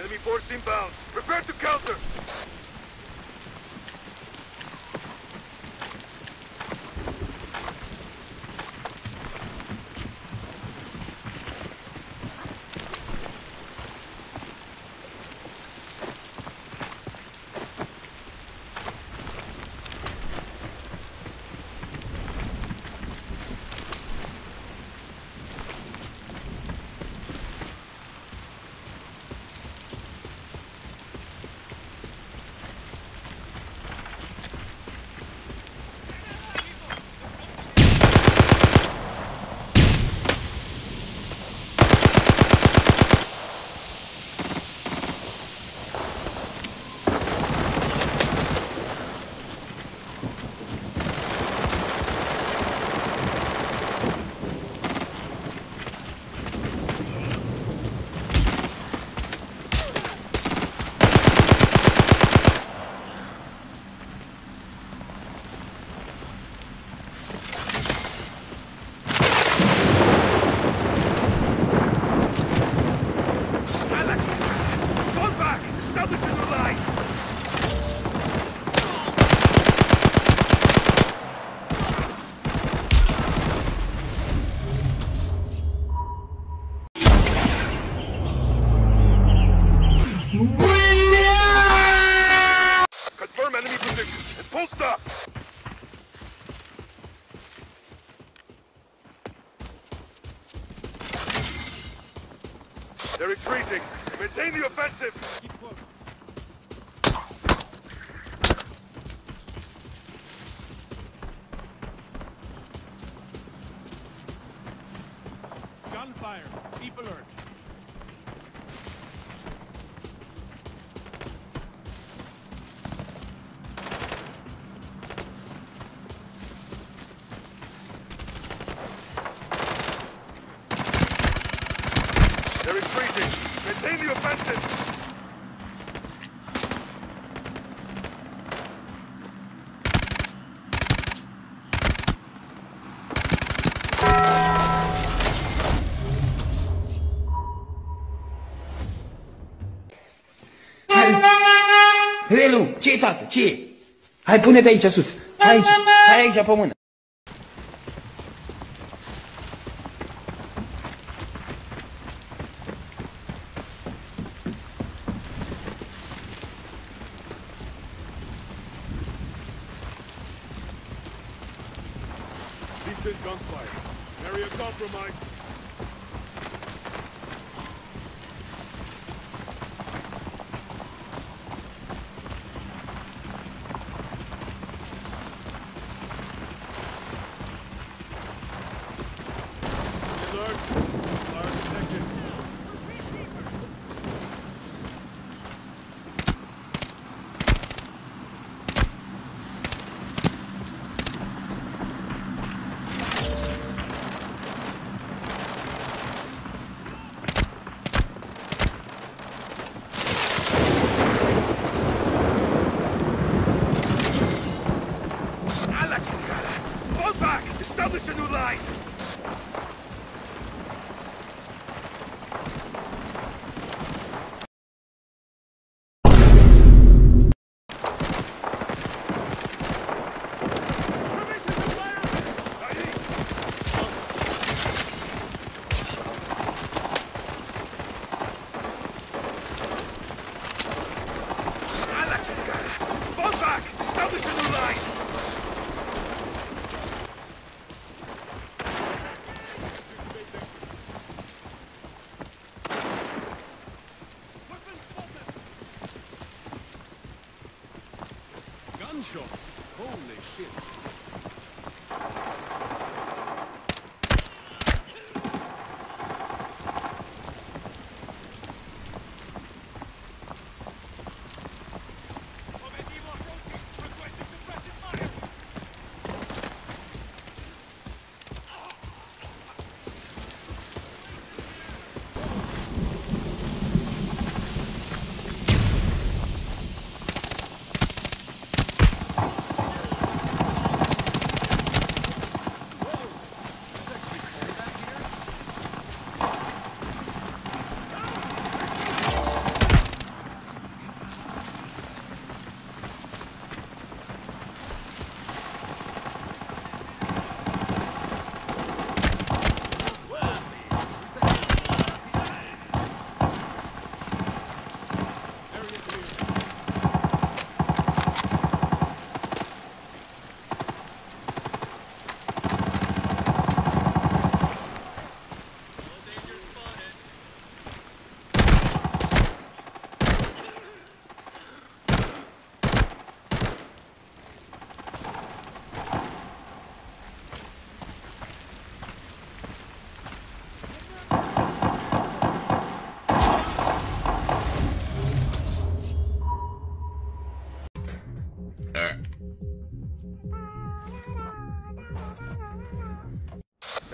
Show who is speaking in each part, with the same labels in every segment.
Speaker 1: Enemy force inbound. Prepare to counter. Maintain the offensive. Maintain the offensive.
Speaker 2: Relu, ce tată, ce e? Hai, pune-te aici sus. Hai aici, hai aici pe mână.
Speaker 1: Distant gunfire. Area compromised. Alert. gunshots. Holy shit.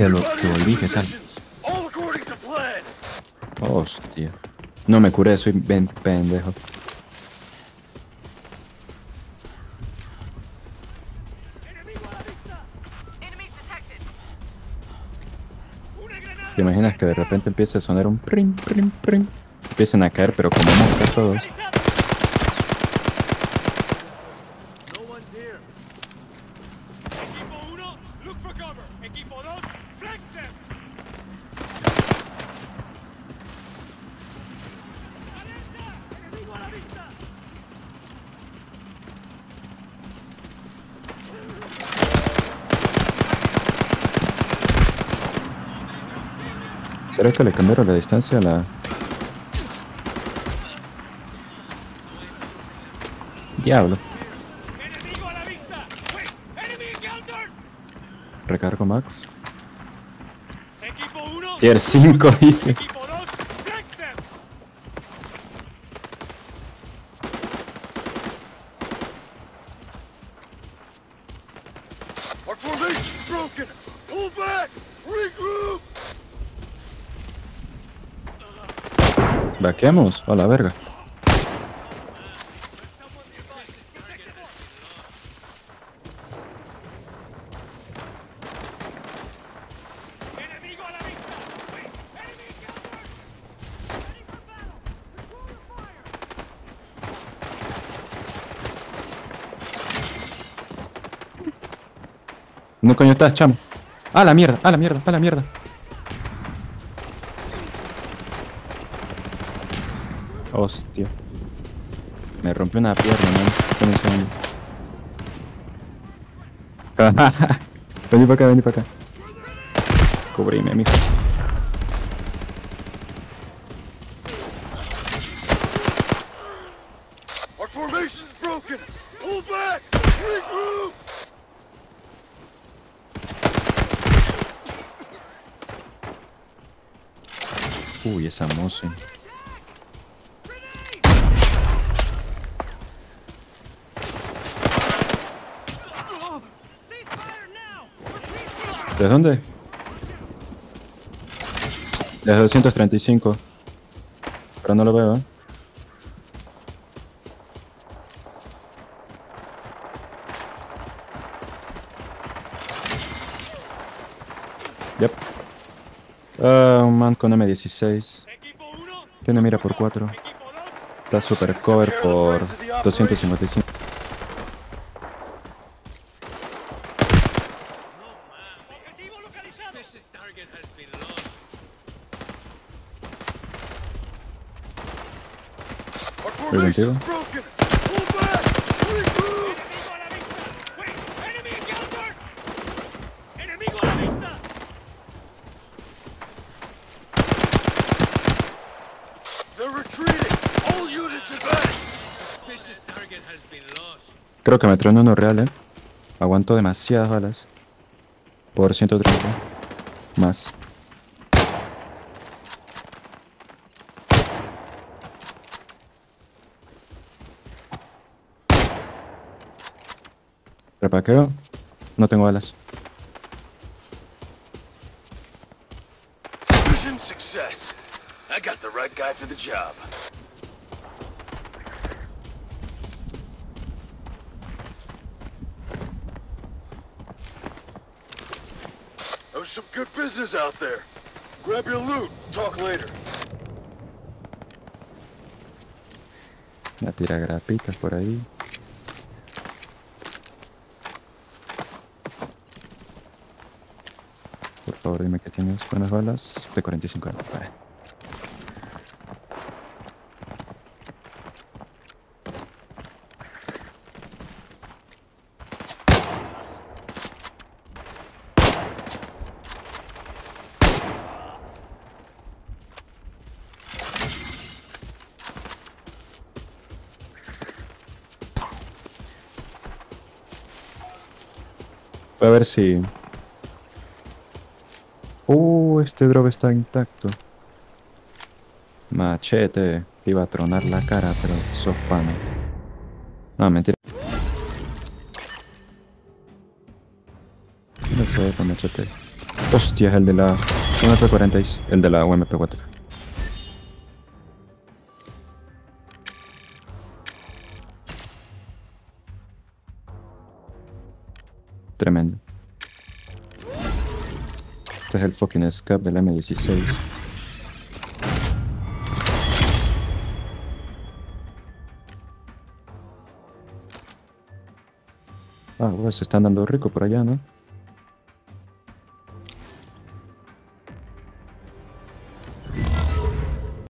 Speaker 3: Que lo que volví, ¿qué tal? Hostia. No me curé, soy pendejo. ¿Te imaginas que de repente empiece a sonar un prim, prim, prim? Empiecen a caer, pero como moscas todos. ¿Será que le cambiaron la distancia a la... Diablo. Recargo Max.
Speaker 4: Equipo 1,
Speaker 3: Tier 5 dice.
Speaker 4: For battle! Report fire!
Speaker 3: ¿Dónde coño estás, chamo? ¡A la mierda! ¡A la mierda! ¡A la mierda! Hostia. Me rompió una pierna, man. Segundo. vení para acá, vení para acá. Cubrime, mijo. Uy, esa moza. ¿Desde dónde? Desde 235. Pero no lo veo, ¿eh? Yep. Ah, un man con M16.
Speaker 4: Equipo 1,
Speaker 3: Tiene mira por 4.
Speaker 4: equipo 2,
Speaker 3: Está super cover por 255. Creo que me tronó uno real, eh. Aguanto demasiadas balas. Por 130. Más. Repaqueo. No tengo balas.
Speaker 1: Mission success. I got the right guy for the job. Some good business out there. Grab your loot. Talk later.
Speaker 3: La tira grapitas por ahí. Favor, dime que tienes buenas balas. De 45 años. Vale. Voy a ver si... este drop está intacto. Machete. Te iba a tronar la cara, pero sos pana. No, mentira. No ve con machete. Hostia, es el de la UMP46. El de la UMP4. Tremendo. Este es el fucking escape del M16. Ah, pues se están dando rico por allá, ¿no?